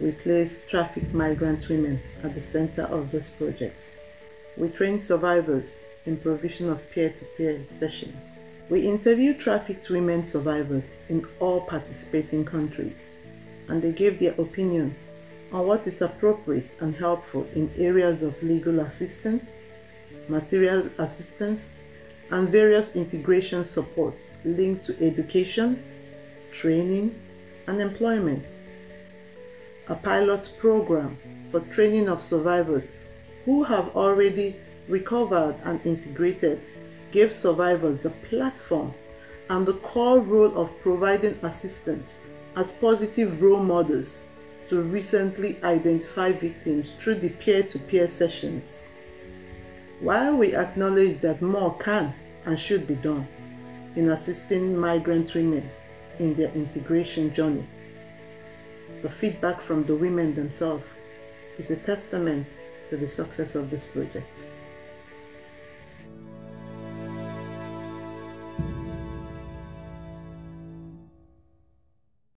we placed trafficked migrant women at the center of this project. We trained survivors in provision of peer-to-peer sessions. We interviewed trafficked women survivors in all participating countries, and they gave their opinion on what is appropriate and helpful in areas of legal assistance, material assistance, and various integration support linked to education, training, and employment. A pilot program for training of survivors who have already recovered and integrated gave survivors the platform and the core role of providing assistance as positive role models to recently identified victims through the peer-to-peer sessions. While we acknowledge that more can and should be done in assisting migrant women in their integration journey, the feedback from the women themselves is a testament to the success of this project.